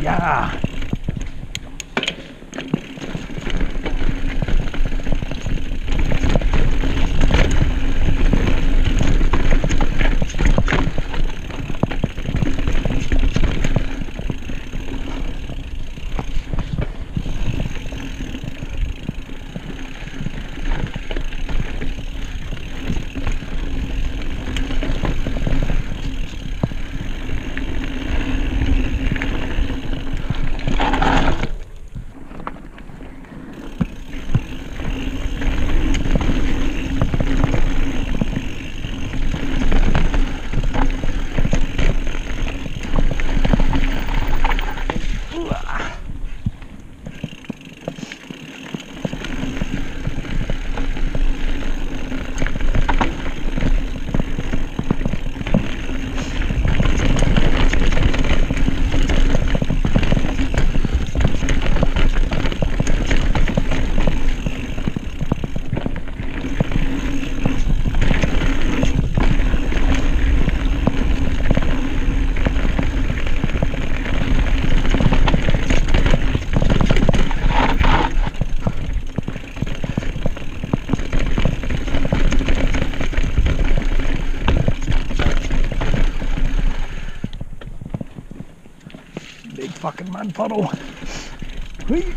Yeah. Big fucking mud puddle. Whee.